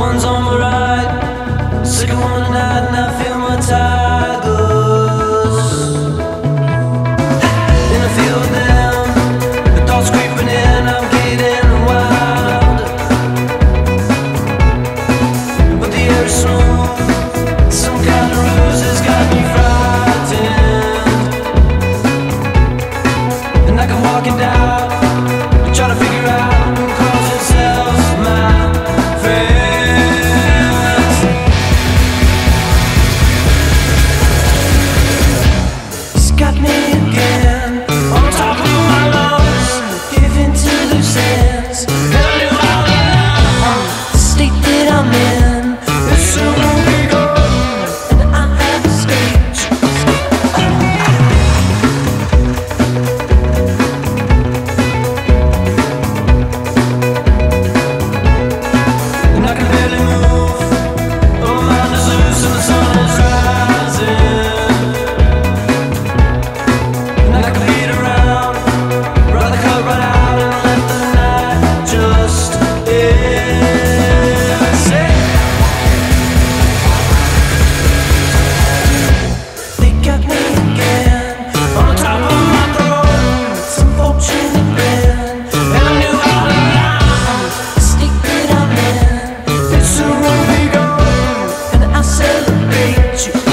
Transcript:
One's on the right, second one at feel. suis